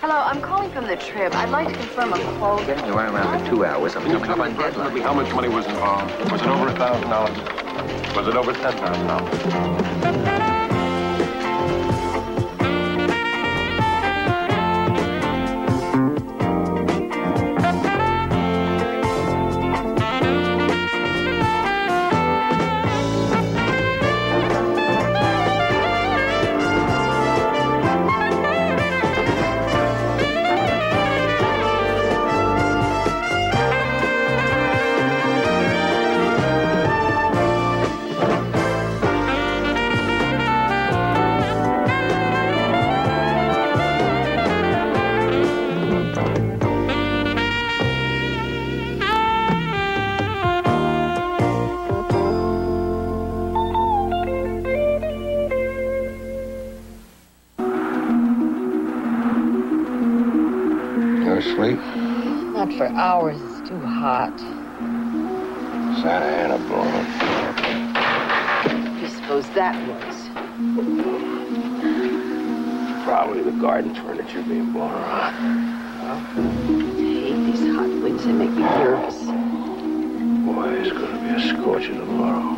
Hello, I'm calling from the Trib. I'd like to confirm a quote. Getting around in two hours. I'm coming up on deadline. How much money was involved? Was it over a thousand dollars? Was it over ten thousand dollars? That was? Probably the garden furniture being blown around. I hate these hot winds. They make me nervous. Boy, it's gonna be a scorcher tomorrow.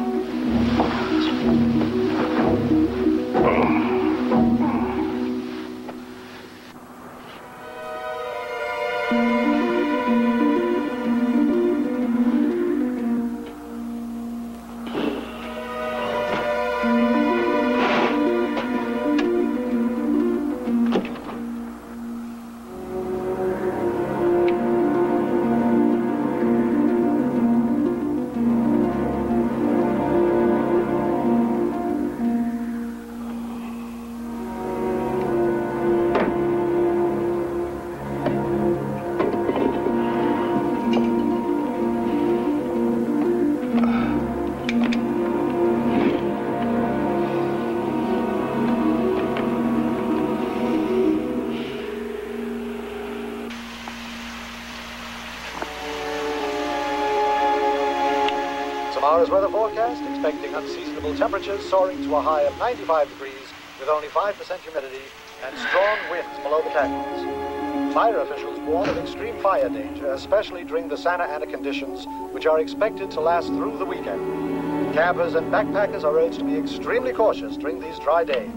Tomorrow's weather forecast expecting unseasonable temperatures soaring to a high of 95 degrees with only 5% humidity and strong winds below the canyons. Fire officials warn of extreme fire danger, especially during the Santa Ana conditions, which are expected to last through the weekend. Campers and backpackers are urged to be extremely cautious during these dry days.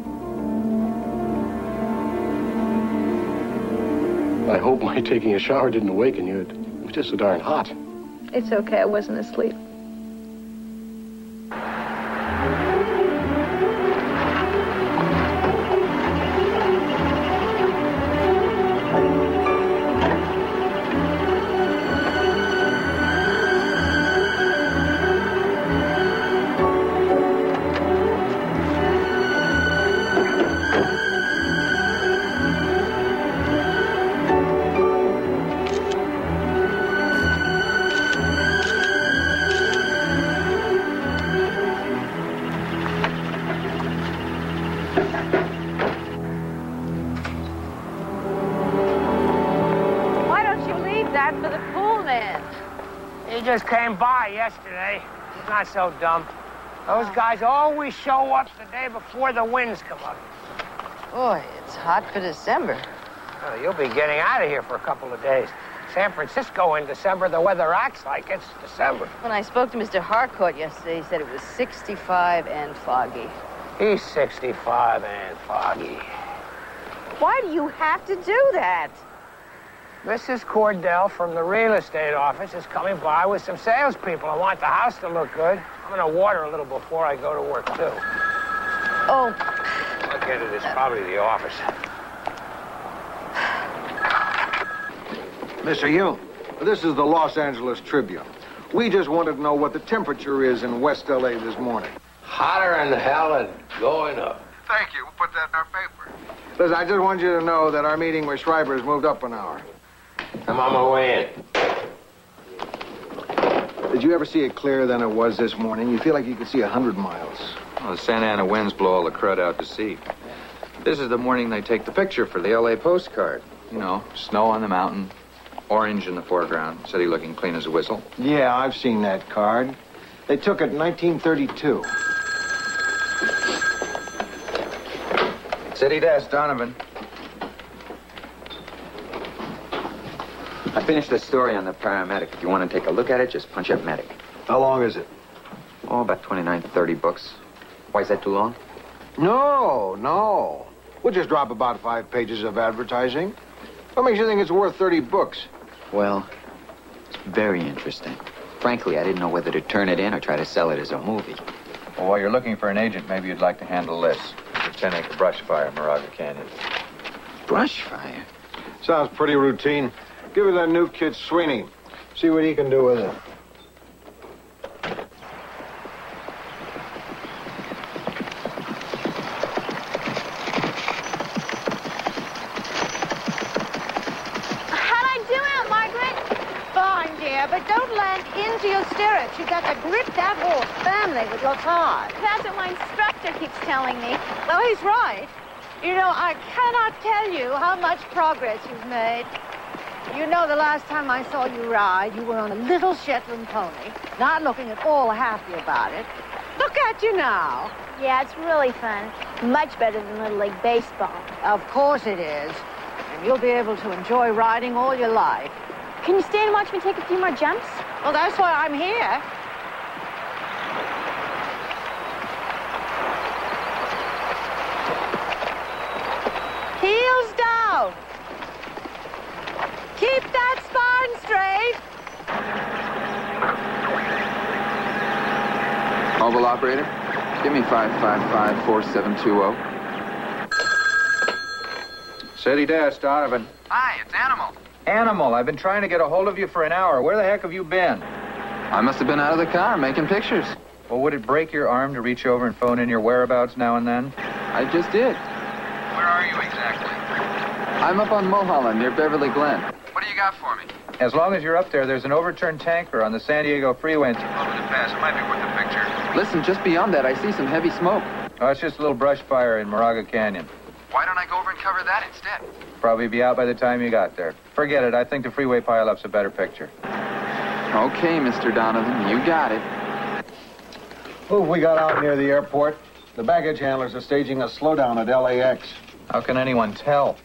I hope my taking a shower didn't awaken you. It was just so darn hot. It's okay. I wasn't asleep. Yesterday. He's not so dumb. Those guys always show up the day before the winds come up. Boy, it's hot for December. Oh, you'll be getting out of here for a couple of days. San Francisco in December, the weather acts like it's December. When I spoke to Mr. Harcourt yesterday, he said it was 65 and foggy. He's 65 and foggy. Why do you have to do that? Mrs. Cordell from the real estate office is coming by with some salespeople. I want the house to look good. I'm going to water a little before I go to work, too. Oh, I'll get it. It's probably the office. Mr. Hume, this is the Los Angeles Tribune. We just wanted to know what the temperature is in West LA this morning. Hotter than hell and going up. Thank you. We'll put that in our paper. Listen, I just want you to know that our meeting with Schreiber has moved up an hour. I'm on my way in. Did you ever see it clearer than it was this morning? You feel like you could see a hundred miles. Well, the Santa Ana winds blow all the crud out to sea. This is the morning they take the picture for the LA postcard. You know, snow on the mountain, orange in the foreground, city looking clean as a whistle. Yeah, I've seen that card. They took it in 1932. City desk, Donovan. I finished the story on the paramedic. If you want to take a look at it, just punch up medic. How long is it? Oh, about 29, 30 books. Why is that too long? No, no. We'll just drop about five pages of advertising. What makes you think it's worth 30 books? Well, it's very interesting. Frankly, I didn't know whether to turn it in or try to sell it as a movie. Well, while you're looking for an agent, maybe you'd like to handle this. The 10 acre brush fire, in Moraga Canyon. Brush fire? Sounds pretty routine. Give it that new kid Sweeney. See what he can do with it. How'd I do, Aunt Margaret? Fine, dear, but don't land into your stirrups. You've got to grip that horse firmly with your paws. That's what my instructor keeps telling me. Well, he's right. You know, I cannot tell you how much progress you've made. You know, the last time I saw you ride, you were on a little Shetland pony, not looking at all happy about it. Look at you now. Yeah, it's really fun. Much better than Little League Baseball. Of course it is. And you'll be able to enjoy riding all your life. Can you stay and watch me take a few more jumps? Well, that's why I'm here. Heels down. Keep that spine straight. Mobile operator, give me 555-4720. City desk, Donovan. Hi, it's Animal. Animal, I've been trying to get a hold of you for an hour. Where the heck have you been? I must have been out of the car making pictures. Well, would it break your arm to reach over and phone in your whereabouts now and then? I just did. Where are you exactly? I'm up on Mulholland near Beverly Glen. What do you got for me? As long as you're up there, there's an overturned tanker on the San Diego freeway. Over the pass. It might be worth a picture. Listen, just beyond that, I see some heavy smoke. Oh, it's just a little brush fire in Moraga Canyon. Why don't I go over and cover that instead? Probably be out by the time you got there. Forget it. I think the freeway pileup's a better picture. Okay, Mr. Donovan, you got it. Who we got out near the airport? The baggage handlers are staging a slowdown at LAX. How can anyone tell?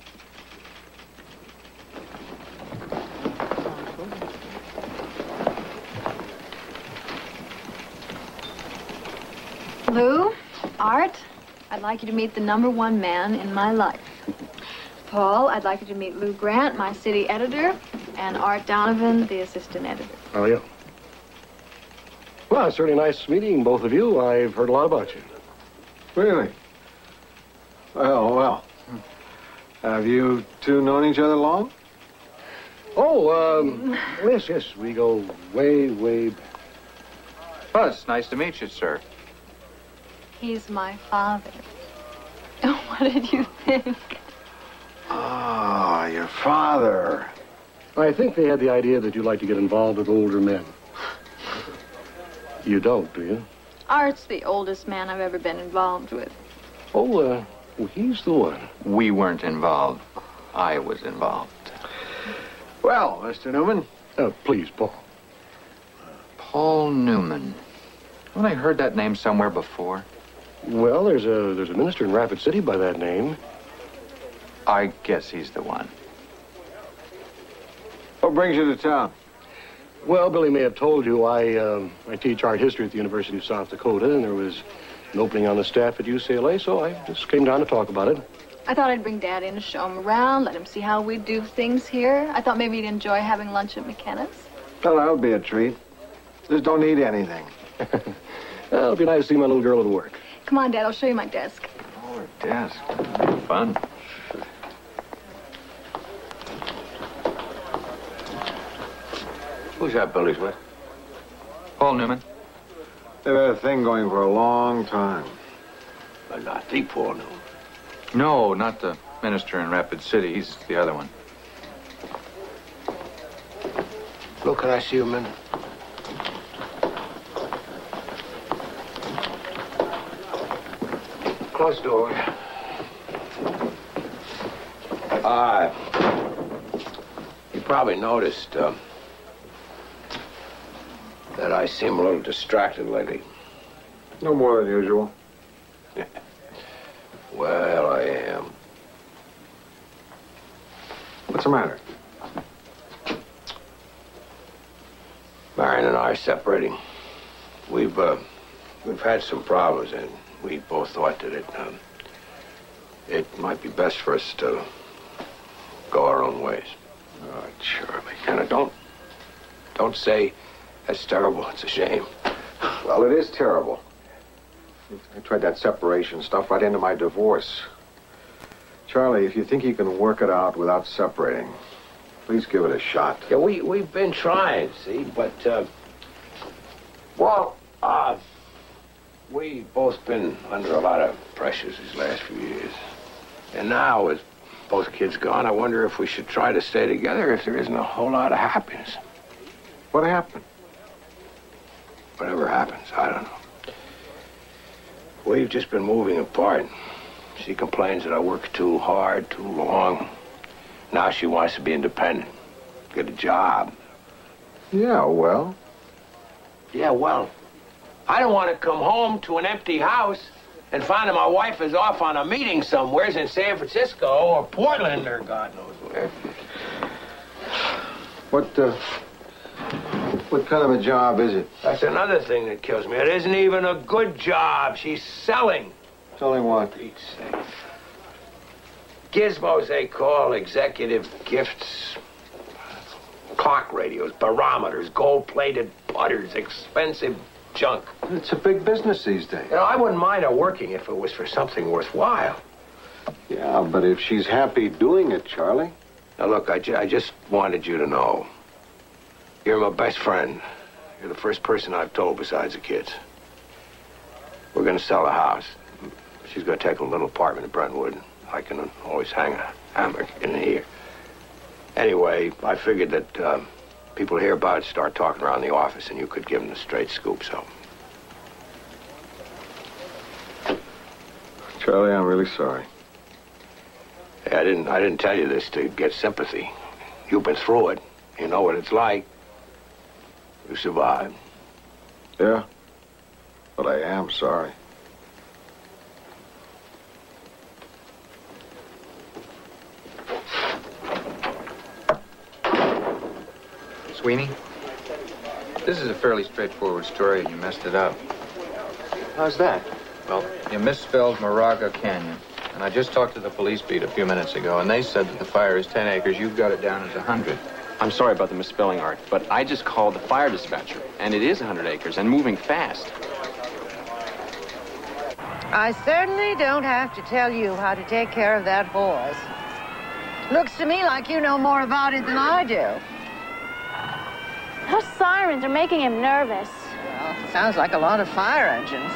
Like you to meet the number one man in my life. Paul, I'd like you to meet Lou Grant, my city editor, and Art Donovan, the assistant editor. How are you? Well, it's certainly nice meeting both of you. I've heard a lot about you. Really? Well, well. Have you two known each other long? Oh, um, yes, yes. We go way, way back. Well, it's nice to meet you, sir. He's my father. what did you think? Ah, your father. I think they had the idea that you like to get involved with older men. You don't, do you? Art's the oldest man I've ever been involved with. Oh, uh, well, he's the one. We weren't involved. I was involved. Well, Mr. Newman. Uh, please, Paul. Paul Newman. Haven't I heard that name somewhere before? Well, there's a there's a minister in Rapid City by that name. I guess he's the one. What brings you to town? Well, Billie may have told you I um, I teach art history at the University of South Dakota, and there was an opening on the staff at UCLA, so I just came down to talk about it. I thought I'd bring Dad in to show him around, let him see how we do things here. I thought maybe he'd enjoy having lunch at McKenna's. Well, that'll be a treat. Just don't need anything. Well, it'll be nice to see my little girl at work. Come on, Dad, I'll show you my desk. Oh, desk. Fun. Who's that Billie's with? Paul Newman. They've had a thing going for a long time. But not the Paul Newman. No, not the minister in Rapid City. He's the other one. Look, can I see you a minute? Close the door. Uh, you probably noticed uh, that I seem a little distracted lately. No more than usual. Well, I am. What's the matter? Marion and I are separating. We've uh, we've had some problems, and we both thought that it um, it might be best for us to go our own ways. Oh, Charlie. Anna, don't don't say that's terrible. It's a shame. Well, it is terrible. I tried that separation stuff right into my divorce. Charlie, if you think you can work it out without separating, please give it a shot. Yeah, we we've been trying, see, but uh, well, uh, we both been under a lot of pressures these last few years, and now with both kids gone, I wonder if we should try to stay together if there isn't a whole lot of happiness. What happened? Whatever happens, I don't know. We've just been moving apart. She complains that I work too hard, too long. Now she wants to be independent, get a job. Yeah, well. Yeah, well, I don't want to come home to an empty house and find that my wife is off on a meeting somewheres in San Francisco or Portland or God knows where. What, uh, what kind of a job is it? That's another thing that kills me. It isn't even a good job. She's selling. Selling what? Pete's sake. Gizmos, they call executive gifts. Clock radios, barometers, gold-plated putters, expensive junk. It's a big business these days. You know, I wouldn't mind her working if it was for something worthwhile. Yeah, but if she's happy doing it, Charlie. Now, look, I, ju- I just wanted you to know. You're my best friend. You're the first person I've told besides the kids. We're going to sell the house. She's going to take a little apartment in Brentwood. I can always hang a hammock in here. Anyway, I figured that uh, people hear about it, start talking around the office, and you could give them the straight scoop, so. Charlie, I'm really sorry. Yeah, I didn't, I didn't tell you this to get sympathy. You've been through it. You know what it's like. You survived. Yeah. But I am sorry. Sweeney, this is a fairly straightforward story, and you messed it up. How's that? Well, you misspelled Moraga Canyon. And I just talked to the police beat a few minutes ago, and they said that the fire is 10 acres. You've got it down as 100. I'm sorry about the misspelling, Art, but I just called the fire dispatcher, and it is 100 acres and moving fast. I certainly don't have to tell you how to take care of that horse. Looks to me like you know more about it than I do. Those sirens are making him nervous. Well, sounds like a lot of fire engines.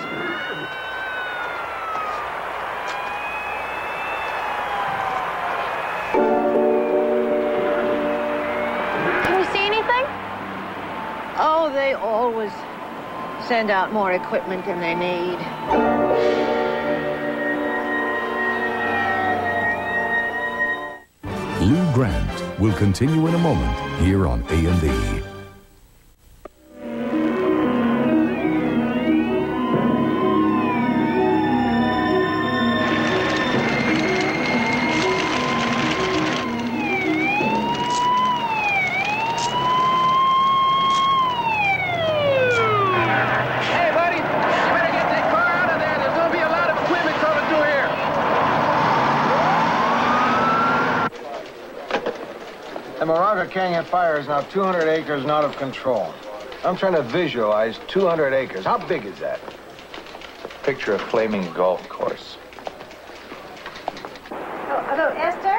Can you see anything? Oh, they always send out more equipment than they need. Lou Grant will continue in a moment here on A&E. Fire is now 200 acres and out of control. I'm trying to visualize 200 acres. How big is that? Picture a flaming golf course. Oh, hello, Esther?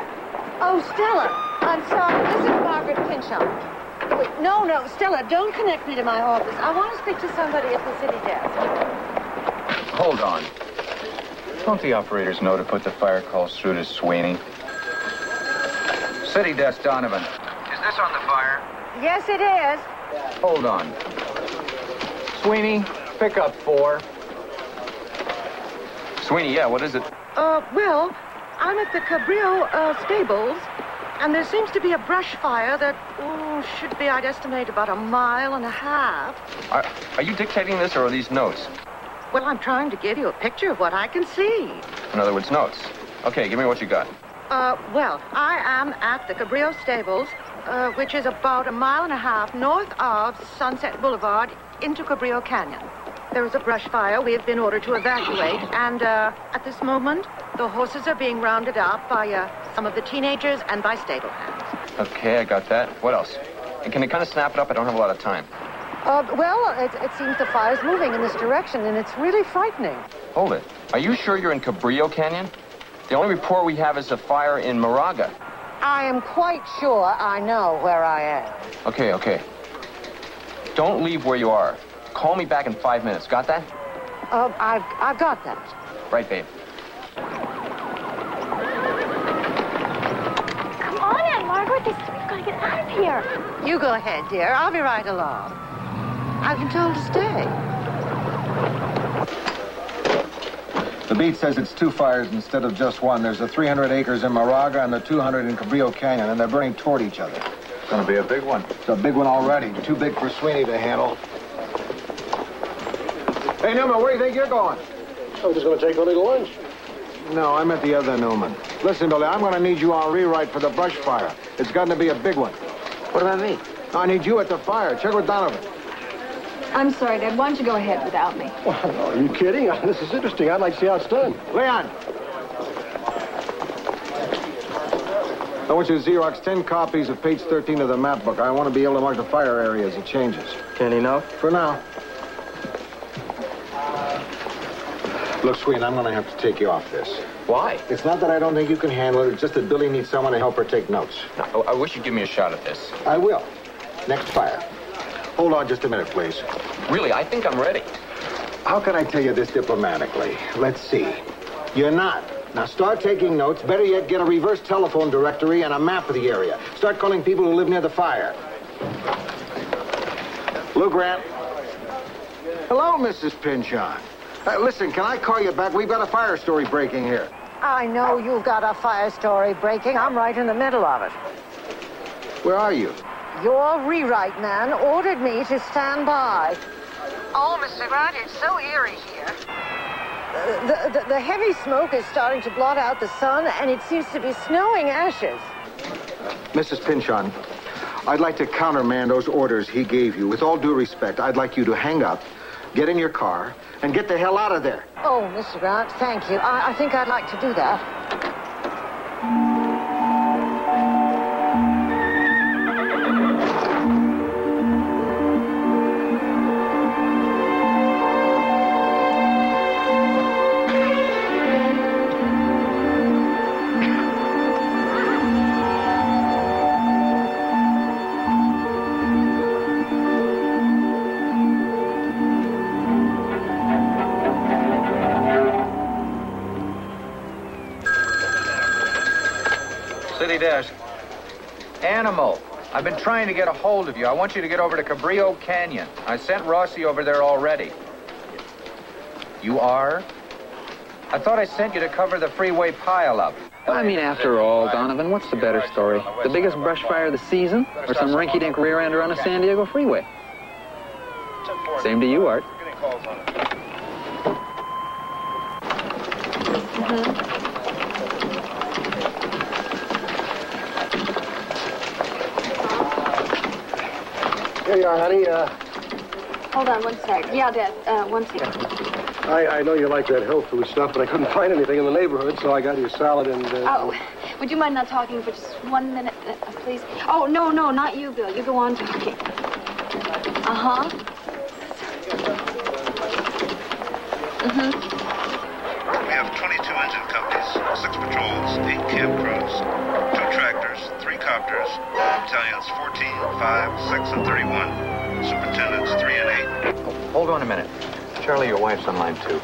Oh, Stella. I'm sorry. This is Margaret Pynchon. Wait, no, no, Stella, don't connect me to my office. I want to speak to somebody at the city desk. Hold on. Don't the operators know to put the fire calls through to Sweeney? City desk, Donovan. Is this on the fire? Yes, it is. Hold on. Sweeney, pick up four. Sweeney, yeah, what is it? Uh, well, I'm at the Cabrillo uh, stables, and there seems to be a brush fire that oh, should be, I'd estimate, about a mile and a half. Are, are you dictating this or are these notes? Well, I'm trying to give you a picture of what I can see. In other words, notes. Okay, give me what you got. Uh, well, I am at the Cabrillo Stables, uh, which is about a mile and a half north of Sunset Boulevard into Cabrillo Canyon. There is a brush fire. We have been ordered to evacuate, and uh, at this moment, the horses are being rounded up by uh, some of the teenagers and by stable hands. Okay, I got that. What else? And can you kind of snap it up? I don't have a lot of time. Uh, well, it, it seems the fire's moving in this direction, and it's really frightening. Hold it. Are you sure you're in Cabrillo Canyon? The only report we have is a fire in Moraga. I am quite sure I know where I am. Okay, okay. Don't leave where you are. Call me back in five minutes. Got that? Uh, I've, I've got that. Right, babe. Come on, Aunt Margaret. This, we've got to get out of here. You go ahead, dear. I'll be right along. I've been told to stay. The beat says it's two fires instead of just one. There's the 300 acres in Moraga and the 200 in Cabrillo Canyon, and they're burning toward each other. It's gonna be a big one. It's a big one already. Too big for Sweeney to handle. Hey, Newman, where do you think you're going? I'm just going to take a little lunch. No, I'm at the other Newman. Listen, Billie, I'm going to need you on rewrite for the brush fire. It's going to be a big one. What about me? I need you at the fire. Check with Donovan. I'm sorry, Dad. Why don't you go ahead without me? Well, are you kidding? This is interesting. I'd like to see how it's done. Leon! I want you to Xerox 10 copies of page 13 of the map book. I want to be able to mark the fire area as it changes. Can he know? For now. Look, Sweeney, I'm going to have to take you off this. Why? It's not that I don't think you can handle it. It's just that Billie needs someone to help her take notes. No, I wish you'd give me a shot at this. I will. Next fire. Hold on just a minute, please. Really, I think I'm ready. How can I tell you this diplomatically? Let's see. You're not. Now start taking notes. Better yet, get a reverse telephone directory and a map of the area. Start calling people who live near the fire. Lou Grant. Hello, Mrs. Pynchon. Uh, listen, can I call you back? We've got a fire story breaking here. I know you've got a fire story breaking. I'm right in the middle of it. Where are you? Your rewrite man ordered me to stand by. Oh, Mr. Grant, it's so eerie here. Uh, the, the, the heavy smoke is starting to blot out the sun, and it seems to be snowing ashes. Mrs. Pynchon, I'd like to countermand those orders he gave you. With all due respect, I'd like you to hang up, get in your car, and get the hell out of there. Oh, Mr. Grant, thank you. I, I think I'd like to do that. Been trying to get a hold of you. I want you to get over to Cabrillo Canyon. I sent Rossi over there already. You are? I thought I sent you to cover the freeway pileup. I mean, after all, Donovan, what's the better story? The biggest brush fire of the season, or some rinky-dink rear-ender on a San Diego freeway? Same to you, Art. Here you are, honey. Uh, Hold on one sec. Yeah, Dad. Uh, one second. I, I know you like that health food stuff, but I couldn't find anything in the neighborhood, so I got you a salad and... Uh, Oh, would you mind not talking for just one minute, uh, please? Oh, no, no, not you, Bill. You go on talking. Uh-huh. Mm-hmm. We have 22 engine companies, six patrols, eight camp crews, two tractors, three copters, battalions 14, 5, 6, and 31, superintendents 3 and 8. Hold on a minute. Charlie, your wife's on line two.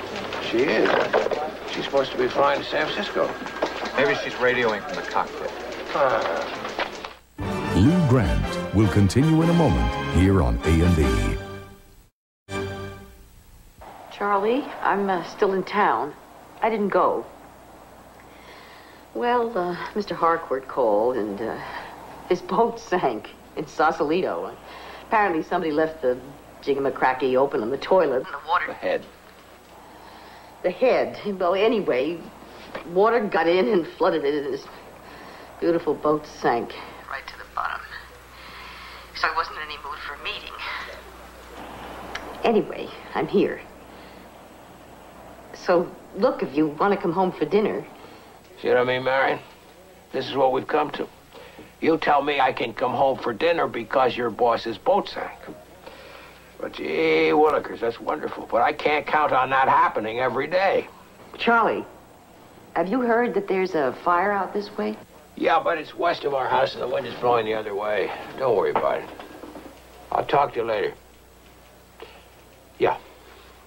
She is. She's supposed to be flying to San Francisco. Maybe she's radioing from the cockpit. Lou Grant will continue in a moment here on A&E. Charlie, I'm uh, still in town. I didn't go. Well, uh, Mr. Harcourt called, and uh, his boat sank in Sausalito. Apparently, somebody left the jiggamacracky open in the toilet. And the water. The head. The head. Well, anyway, water got in and flooded it. And his beautiful boat sank right to the bottom. So I wasn't in any mood for a meeting. Anyway, I'm here. So, look, if you want to come home for dinner, See what I mean, Marion? This is what we've come to. You tell me I can come home for dinner because your boss's boat sank. But gee willikers, that's wonderful. But I can't count on that happening every day. Charlie, have you heard that there's a fire out this way? Yeah, but it's west of our house and the wind is blowing the other way. Don't worry about it. I'll talk to you later. Yeah.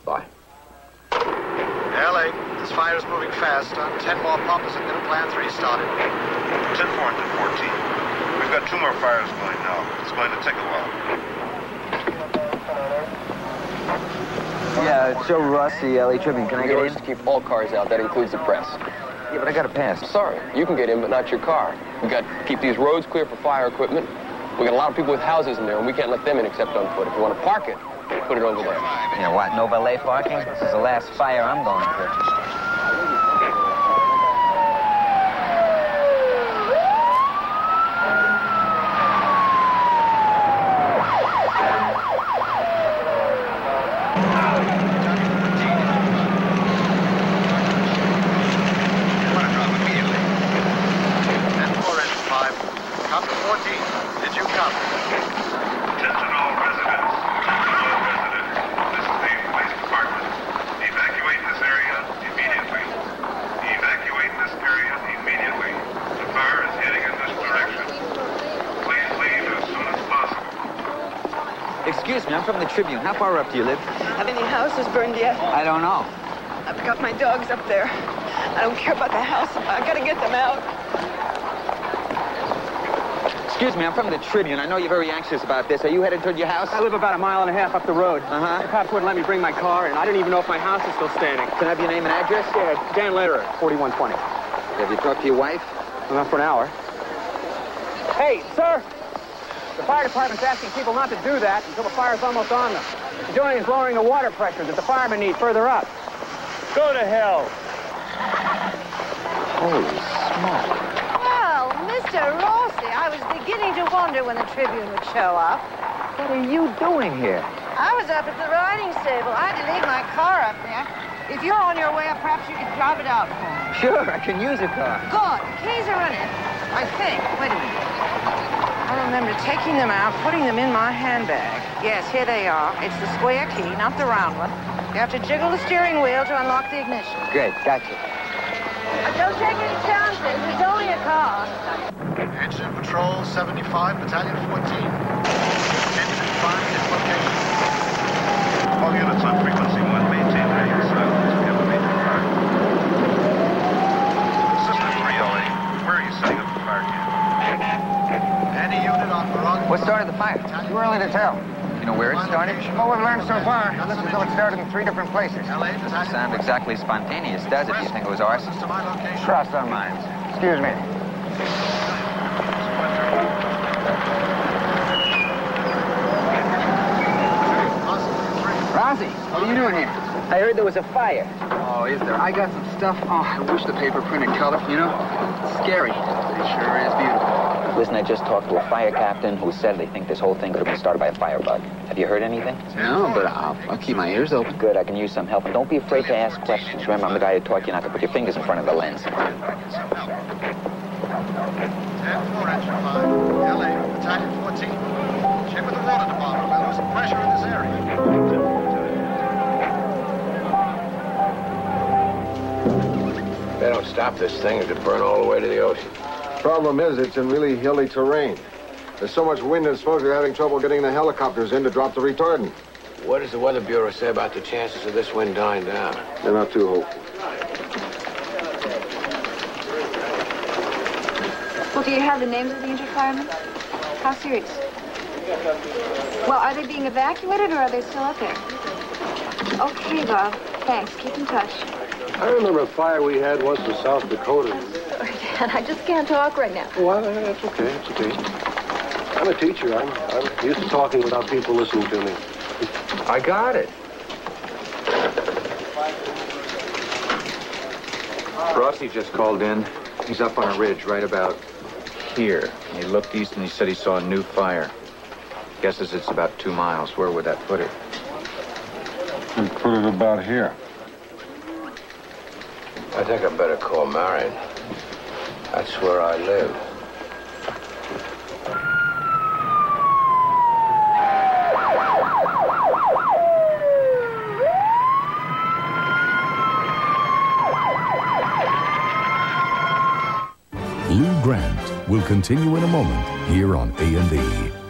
Bye. LA, this fire is moving fast. On 10 more poppers and get a plan 3 started. 10 4 and 10 14. We've got two more fires going now. It's going to take a while. Yeah, Joe Rossi, LA Tribune. Can I get in? to keep all cars out. That includes the press. Yeah, but I got a pass. Sorry, you can get in, but not your car. We got to keep these roads clear for fire equipment. We got a lot of people with houses in there, and we can't let them in except on foot. If you want to park it, put it over there. You know what? No valet parking? This is the last fire I'm going to. And 4 engine 5. Come to 14. Did you come? Attention all residents. Attention all residents. This is the police department. Evacuate this area immediately. Evacuate this area immediately. The fire is heading in this direction. Please leave as soon as possible. Excuse me, I'm from the Tribune. How far up do you live? Have any houses burned yet? I don't know. I've got my dogs up there. I don't care about the house. I gotta get them out. Excuse me, I'm from the Tribune. I know you're very anxious about this. Are you headed toward your house? I live about a mile and a half up the road. Uh-huh. The cops wouldn't let me bring my car, and I didn't even know if my house is still standing. Can I have your name and address? Yeah, Dan Lederer, 4120. Have you talked to your wife? Well, not for an hour. Hey, sir! The fire department's asking people not to do that until the fire's almost on them. What they're doing is lowering the water pressure that the firemen need further up. Go to hell! Holy smoke. Well, Mr. Rossi, I was beginning to wonder when the Tribune would show up. What are you doing here? I was up at the riding stable. I had to leave my car up there. If you're on your way up, perhaps you could drive it out for me. Sure, I can use a car. Good. Keys are in it. I think. Wait a minute. I remember taking them out, putting them in my handbag. Yes, here they are. It's the square key, not the round one. You have to jiggle the steering wheel to unlock the ignition. Great, gotcha. Uh, don't take any chances. It's only a car. Engine Patrol 75, Battalion 14. Engine 5 is location. All units on frequency 1 maintain radio silence. We have a major fire. System 3 LA, where are you setting up the fire camp? Any unit on Moraga. What started the fire? Too early to tell. You know where it started? What we've learned so far, it looks as though it started in three different places. LA, Battalion Sound exactly spontaneous, does it? Do you think it was arson? to my location. Cross our minds. Excuse me. Rossi, what are you doing here? I heard there was a fire. Oh, is there? I got some stuff. Oh, I wish the paper printed color. You know, it's scary. It sure is beautiful. Listen, I just talked to a fire captain who said they think this whole thing could have been started by a firebug. Have you heard anything? No, but I'll, I'll keep my ears open. Good, I can use some help. And don't be afraid to ask questions. Remember, I'm the guy who taught you not to put your fingers in front of the lens. 10 4 engine 5. LA, Battalion 14. Check with the water department. We're losing pressure in this area. If they don't stop this thing, it could burn all the way to the ocean. Problem is, it's in really hilly terrain. There's so much wind and smoke, they're having trouble getting the helicopters in to drop the retardant. What does the Weather Bureau say about the chances of this wind dying down? They're not too hopeful. Well, do you have the names of the injured firemen? How serious? Well, are they being evacuated or are they still up there? Okay, Bob. Thanks. Keep in touch. I remember a fire we had once in South Dakota. Dan, I just can't talk right now. Well, that's okay. That's okay. I'm a teacher. I'm, I'm used to talking without people listening to me. I got it. Rossi just called in. He's up on a ridge right about here. He looked east and he said he saw a new fire. Guesses it's about two miles. Where would that put it? And put it about here. I think I better call Marion. That's where I live. Lou Grant will continue in a moment here on A&E.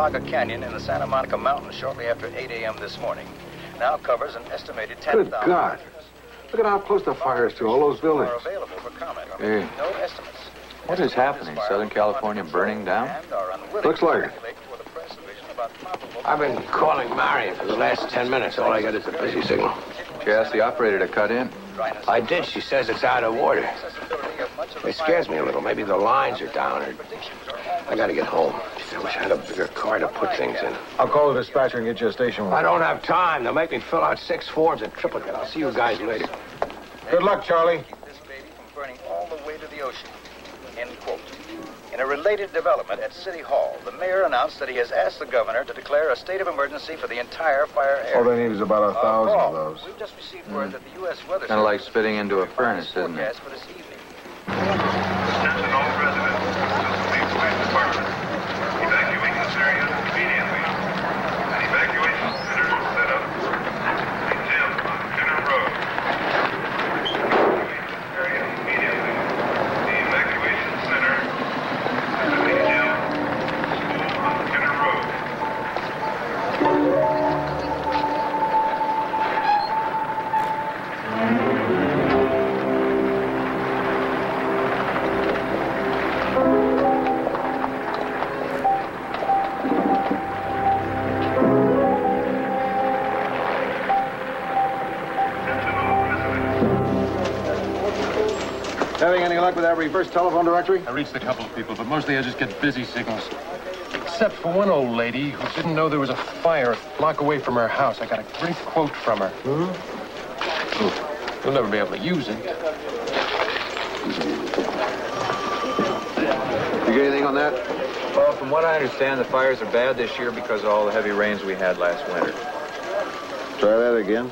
Moraga Canyon in the Santa Monica Mountains shortly after 8 a.m. this morning, now covers an estimated 10,000 Good God. Look at how close the fire is to all those buildings. are available for comment. Hey. No estimates. What is happening? Southern California burning down? Looks like it. I've been calling Marion for the last ten minutes. All I got is a busy signal. She asked the operator to cut in. I did. She says it's out of order. It scares me a little. Maybe the lines are down or... I gotta get home. I wish I had a bigger car to put things in. I'll call the dispatcher and get you a station wagon. I don't have time. They'll make me fill out six forms in triplicate. I'll see you guys later. Good luck, Charlie. Keep This baby from burning all the way to the ocean. End quote. In a related development at City Hall, the mayor announced that he has asked the governor to declare a state of emergency for the entire fire area. All they need is about a Uh, thousand Paul, of those. We've just received word that the U.S. Weather Kind of like spitting into a furnace, isn't it? Forecast for Having any luck with that reverse telephone directory? I reached a couple of people, but mostly I just get busy signals. Except for one old lady who didn't know there was a fire a block away from her house. I got a great quote from her. Hmm? You'll never be able to use it. You get anything on that? Well, from what I understand, the fires are bad this year because of all the heavy rains we had last winter. Try that again.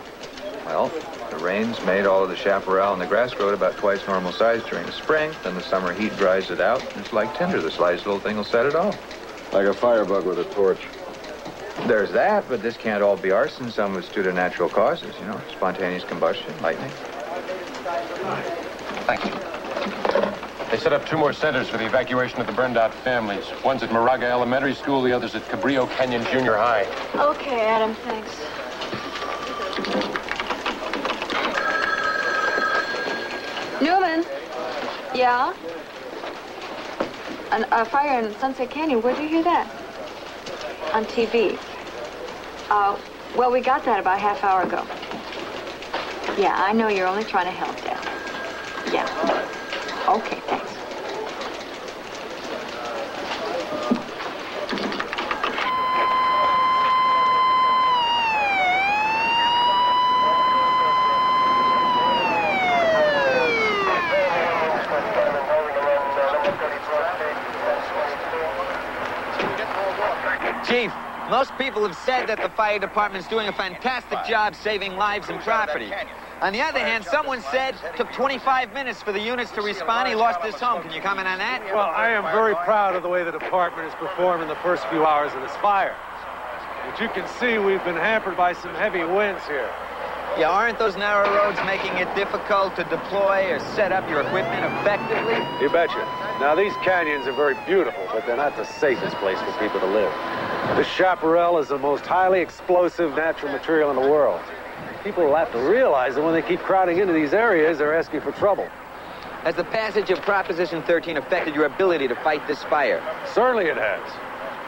Well, the rains made all of the chaparral and the grass growed about twice normal size during the spring. Then the summer heat dries it out. and It's like tinder. The slightest little thing will set it off. Like a firebug with a torch. There's that, but this can't all be arson. Some of it's due to natural causes, you know, spontaneous combustion, lightning. Thank you. They set up two more centers for the evacuation of the burned out families. One's at Moraga Elementary School, the other's at Cabrillo Canyon Junior High. Okay, Adam, thanks. Newman? Yeah? An, a fire in Sunset Canyon. Where'd you hear that? On TV. Uh, well, we got that about a half hour ago. Yeah, I know you're only trying to help, Dad. Yeah. Okay, thanks. Chief, most people have said that the fire department's doing a fantastic job saving lives and property. On the other hand, someone said it took 25 minutes for the units to respond. He lost his home. Can you comment on that? Well, I am very proud of the way the department has performed in the first few hours of this fire. But you can see, we've been hampered by some heavy winds here. Yeah, aren't those narrow roads making it difficult to deploy or set up your equipment effectively? You betcha. Now, these canyons are very beautiful, but they're not the safest place for people to live. The chaparral is the most highly explosive natural material in the world. People will have to realize that when they keep crowding into these areas, they're asking for trouble. Has the passage of Proposition 13 affected your ability to fight this fire? Certainly it has.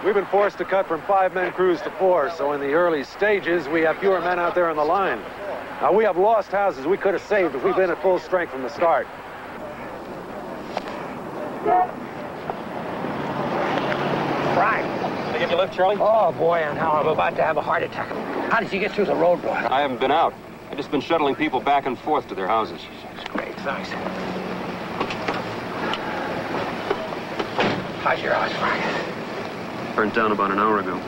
We've been forced to cut from five-man crews to four, so in the early stages, we have fewer men out there on the line. Now, we have lost houses we could have saved if we'd been at full strength from the start. Frank. You lift, Charlie? Oh, boy, and how I'm about to have a heart attack. How did you get through the roadblock? I haven't been out. I've just been shuttling people back and forth to their houses. That's great, thanks. How's your house, Frank? Burnt down about an hour ago.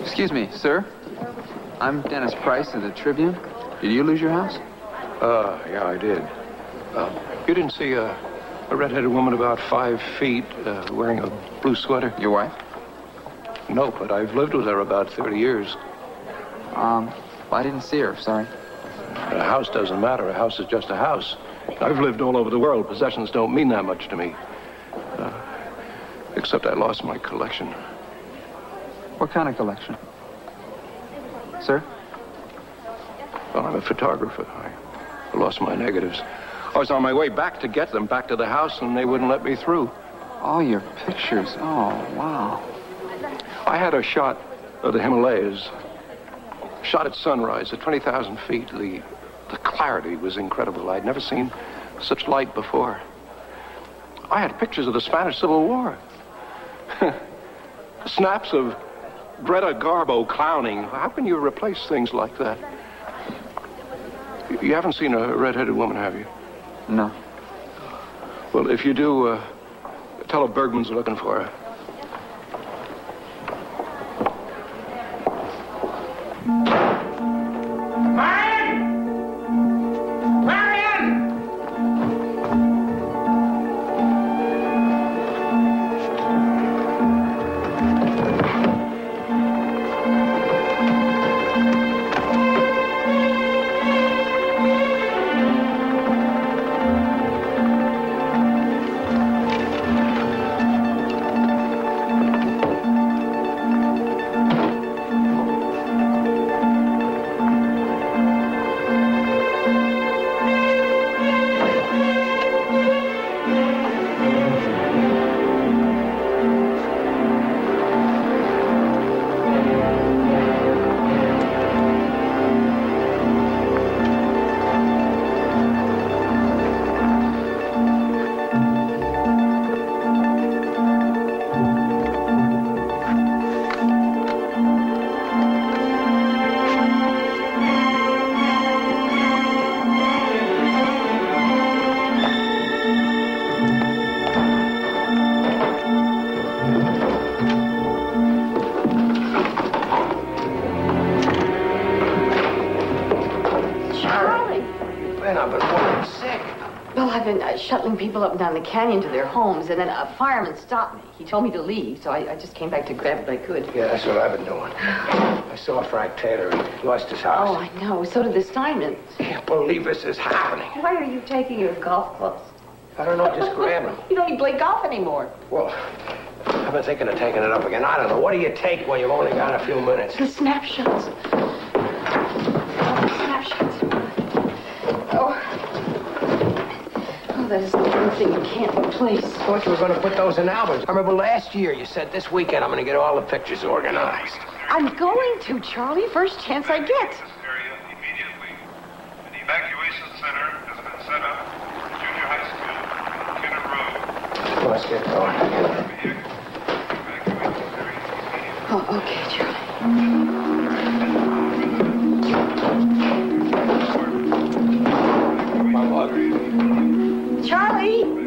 Excuse me, sir. I'm Dennis Price of the Tribune. Did you lose your house? Uh, yeah, I did. Uh, you didn't see a, a red-headed woman about five feet uh, wearing a blue sweater? Your wife? No, but I've lived with her about 30 years. Um, well, I didn't see her, sorry. A house doesn't matter. A house is just a house. I've lived all over the world. Possessions don't mean that much to me. Uh, except I lost my collection. What kind of collection? Sir? Well, I'm a photographer. I lost my negatives. I was on my way back to get them, back to the house, and they wouldn't let me through. All your pictures. Oh, wow. I had a shot of the Himalayas. Shot at sunrise at 20,000 feet. The, the clarity was incredible. I'd never seen such light before. I had pictures of the Spanish Civil War. Snaps of Greta Garbo clowning. How can you replace things like that? You haven't seen a red-headed woman, have you? No. Well, if you do, uh, tell her Bergman's looking for her. Uh, shuttling people up and down the canyon to their homes, and then a fireman stopped me. He told me to leave, so I, I just came back to grab what I could. Yeah, that's what I've been doing. I saw Frank Taylor. He lost his house. Oh, I know. So did the Steinmans. can't believe this is happening. Why are you taking your golf clubs? I don't know, just grab them. You don't even play golf anymore. Well, I've been thinking of taking it up again. I don't know. What do you take when you've only got a few minutes? The snapshots. That is the one thing you can't replace. I thought you were going to put those in albums. I remember last year you said this weekend I'm going to get all the pictures organized. I'm going to, Charlie. First chance I get. An evacuation center has been set up junior high school, Kinner Road. Let's get going. Oh, okay, Charlie. Charlie!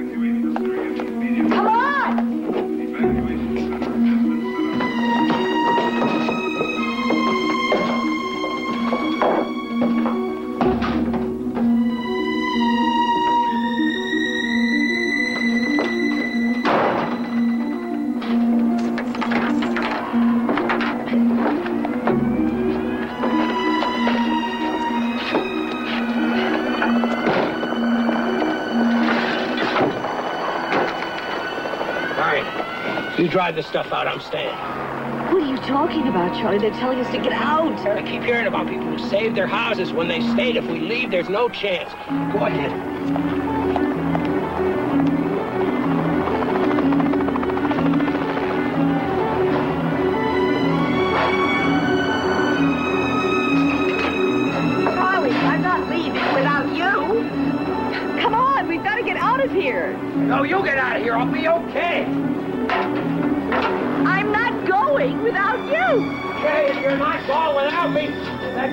You drive the stuff out. I'm staying. What are you talking about, Charlie? They're telling us to get out. I keep hearing about people who saved their houses when they stayed. If we leave, there's no chance. Go ahead.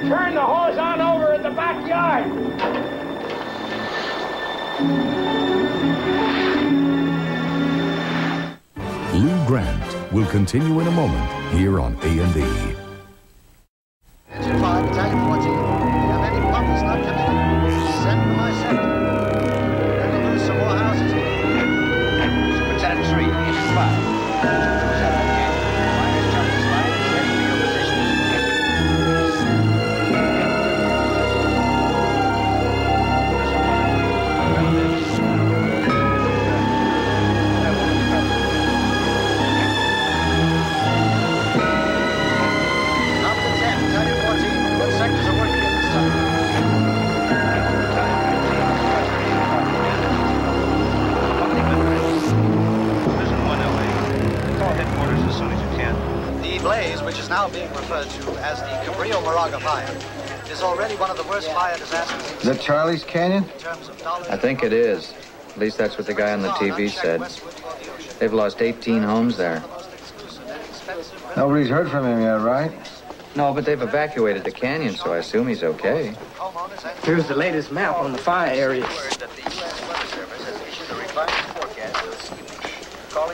Turn the hose on over in the backyard. Lou Grant will continue in a moment here on A&E. Charlie's Canyon? in terms of dollars. I think it is. At least that's what the guy on the TV said. They've lost 18 homes there. Nobody's heard from him yet, right? No, but they've evacuated the canyon, so I assume he's okay. Here's the latest map on the fire areas.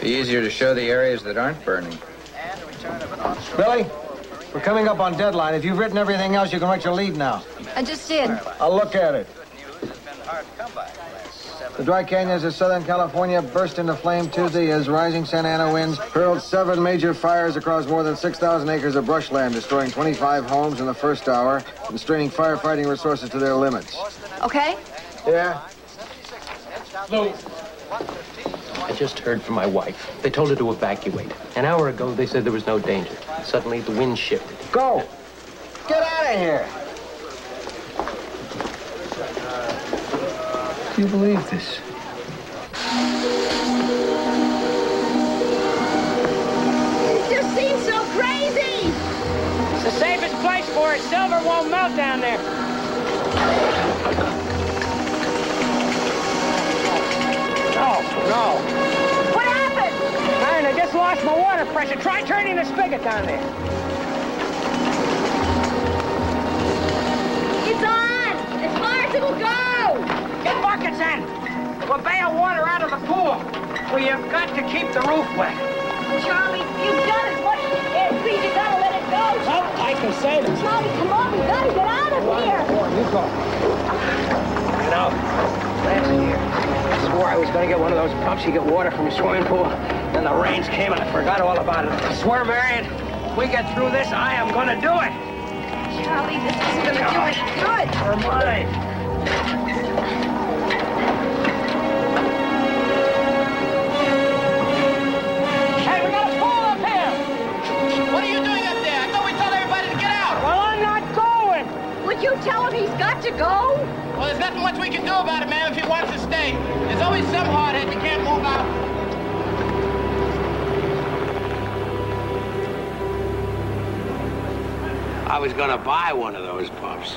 Be easier to show the areas that aren't burning. Billie, we're coming up on deadline. If you've written everything else, you can write your lead now. I just did. I'll look at it. The dry canyons of Southern California burst into flame Tuesday as rising Santa Ana winds hurled seven major fires across more than 6,000 acres of brushland, destroying 25 homes in the first hour and straining firefighting resources to their limits. Okay? Yeah? Lou. I just heard from my wife. They told her to evacuate. An hour ago, they said there was no danger. Suddenly, the wind shifted. Go! Get out of here! Do you believe this? It just seems so crazy. It's the safest place for it. Silver won't melt down there. No. What happened? Man, I just lost my water pressure. Try turning the spigot down there. It's on. As far as it'll go. Get buckets in. We'll bail water out of the pool. We have got to keep the roof wet. Charlie, you've done as much as you can. Please, you gotta let it go. Oh, I can save it. Charlie, come on. We gotta get out of here. You go. You know, last year, swore I was going to get one of those pumps you get water from your swimming pool. Then the rains came and I forgot all about it. I swear, Marion, if we get through this, I am going to do it. Charlie, this isn't gonna do any good. For mine. Tell him he's got to go? Well, there's nothing much we can do about it, ma'am, if he wants to stay. There's always some hardhead that can't move out. I was gonna buy one of those pumps.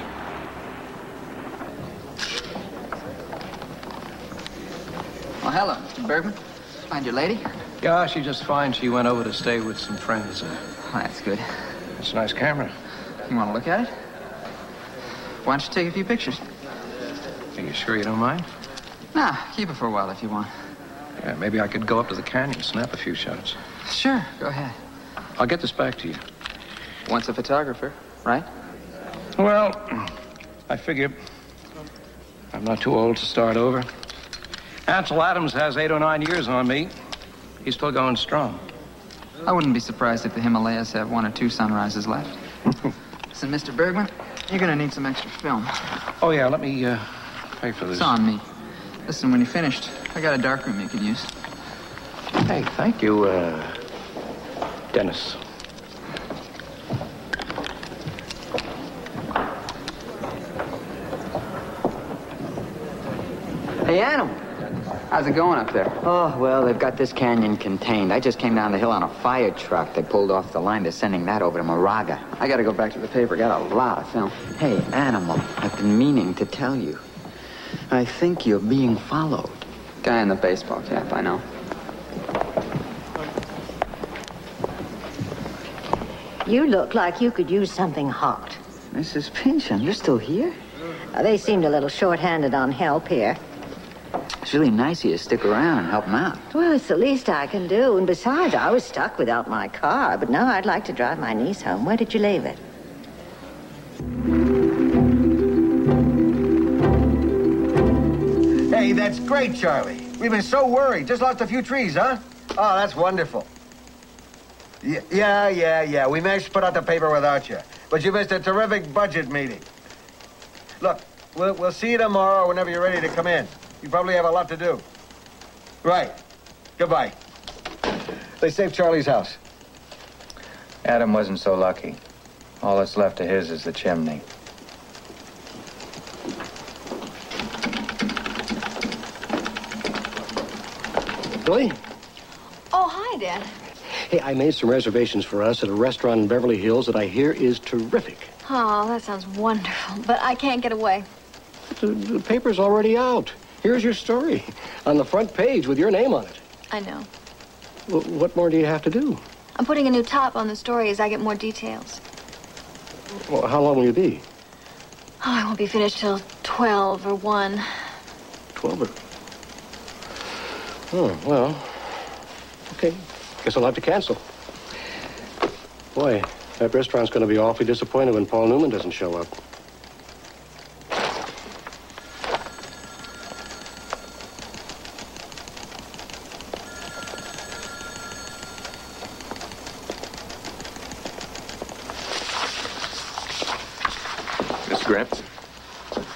Well, hello, Mr. Bergman. Find your lady? Yeah, she's just fine. She went over to stay with some friends. Uh, Oh, that's good. it's a nice camera. You want to look at it? Why don't you take a few pictures? Are you sure you don't mind? Nah, keep it for a while if you want. Yeah, maybe I could go up to the canyon, and snap a few shots. Sure, go ahead. I'll get this back to you. Once a photographer, right? Well, I figure I'm not too old to start over. Ansel Adams has eight or nine years on me. He's still going strong. I wouldn't be surprised if the Himalayas have one or two sunrises left. Listen, Mr. Bergman, you're gonna need some extra film. Oh, yeah, let me uh, pay for this. It's on me. Listen, when you're finished, I got a darkroom you can use. Hey, thank you. Uh, Dennis. Hey, Animal. How's it going up there? Oh, well, they've got this canyon contained. I just came down the hill on a fire truck. They pulled off the line. They're sending that over to Moraga. I gotta go back to the paper. Got a lot of film. Hey, Animal, I've been meaning to tell you. I think you're being followed. Guy in the baseball cap, I know. You look like you could use something hot. Mrs. Pynchon, you're still here? Uh, they seemed a little short-handed on help here. It's really nice of you to stick around and help them out. Well, it's the least I can do. And besides, I was stuck without my car. But now I'd like to drive my niece home. Where did you leave it? Hey, that's great, Charlie. We've been so worried. Just lost a few trees, huh? Oh, that's wonderful. Y- yeah, yeah, yeah. We managed to put out the paper without you. But you missed a terrific budget meeting. Look, we'll, we'll see you tomorrow whenever you're ready to come in. You probably have a lot to do. Right. Goodbye. They saved Charlie's house. Adam wasn't so lucky. All that's left of his is the chimney. Billie? Oh, hi, Dad. Hey, I made some reservations for us at a restaurant in Beverly Hills that I hear is terrific. Oh, that sounds wonderful. But I can't get away. The, the paper's already out. Here's your story on the front page with your name on it. I know. Wh- what more do you have to do? I'm putting a new top on the story as I get more details. Well, how long will you be? Oh, I won't be finished till 12 or 1. Twelve or... Oh, well. Okay. Guess I'll have to cancel. Boy, that restaurant's going to be awfully disappointed when Paul Newman doesn't show up. Mr. Grant?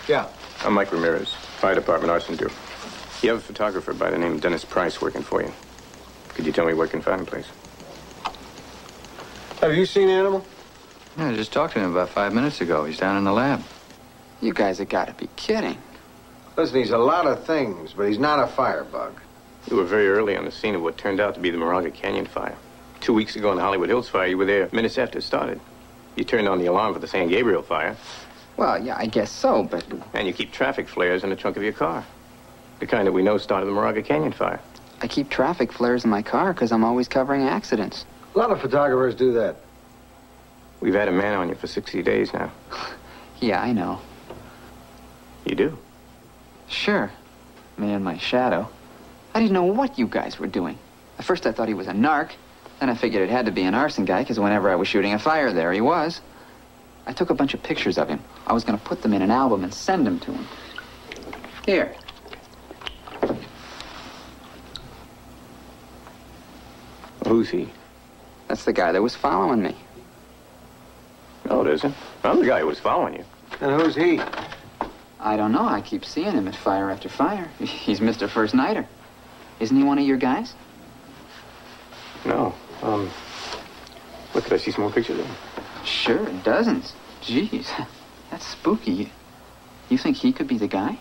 Yeah. I'm Mike Ramirez, Fire Department Arson Bureau. You have a photographer by the name of Dennis Price working for you. Could you tell me where I can find him, please? Have you seen Animal? Yeah, I just talked to him about five minutes ago. He's down in the lab. You guys have got to be kidding. Listen, he's a lot of things, but he's not a firebug. You were very early on the scene of what turned out to be the Moraga Canyon fire. Two weeks ago in the Hollywood Hills fire, you were there minutes after it started. You turned on the alarm for the San Gabriel fire, Well, yeah, I guess so, but and you keep traffic flares in the trunk of your car. The kind that we know started the Moraga Canyon fire. I keep traffic flares in my car because I'm always covering accidents. A lot of photographers do that. We've had a man on you for 60 days now. Yeah, I know. You do? Sure. Me and my shadow. I didn't know what you guys were doing. At first I thought he was a narc. Then I figured it had to be an arson guy because whenever I was shooting a fire, there he was. I took a bunch of pictures of him. I was going to put them in an album and send them to him. Here. Who's he? That's the guy that was following me. No, it isn't. I'm the guy who was following you. And who's he? I don't know. I keep seeing him at fire after fire. He's Mr. First Nighter. Isn't he one of your guys? No. Um, look, could I see some more pictures of him? Sure, dozens. Jeez, that's spooky. You think he could be the guy?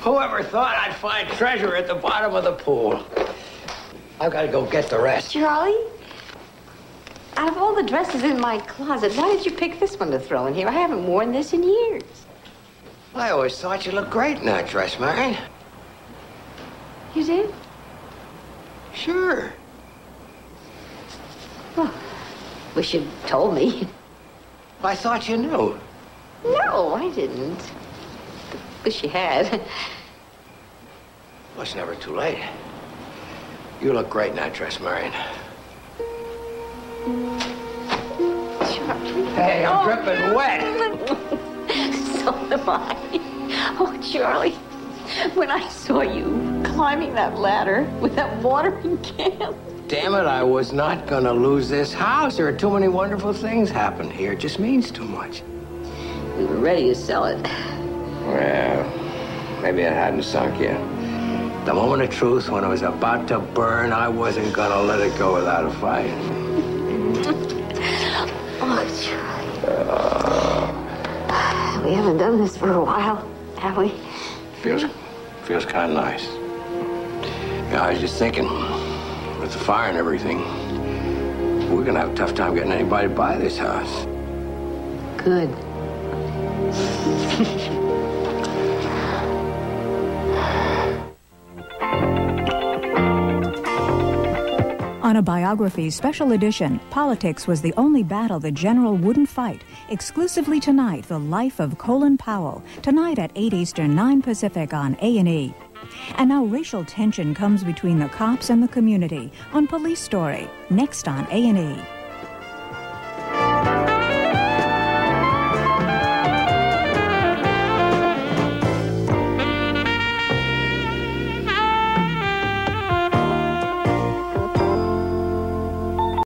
Whoever thought I'd find treasure at the bottom of the pool? I've got to go get the rest. Charlie? Out of all the dresses in my closet, why did you pick this one to throw in here? I haven't worn this in years. I always thought you looked great in that dress, Marion. You did? Sure. Well, wish you'd told me. I thought you knew. No, I didn't. Wish you had. Well, it's never too late. You look great in that dress, Marion. Hey, I'm Oh, dripping wet. so am I. Oh, Charlie, when I saw you climbing that ladder with that watering can. Damn it, I was not gonna lose this house. There are too many wonderful things happen here. It just means too much. We were ready to sell it. Well, maybe it hadn't sunk yet. The moment of truth, when it was about to burn, I wasn't gonna let it go without a fight. Haven't done this for a while, have we? Feels, feels kind of nice. Yeah, I was just thinking, with the fire and everything, we're gonna have a tough time getting anybody to buy this house. Good. On a biography special edition, politics was the only battle the general wouldn't fight. Exclusively tonight, the life of Colin Powell. Tonight at 8 Eastern, 9 Pacific on A&E. And now racial tension comes between the cops and the community on Police Story. Next on A&E.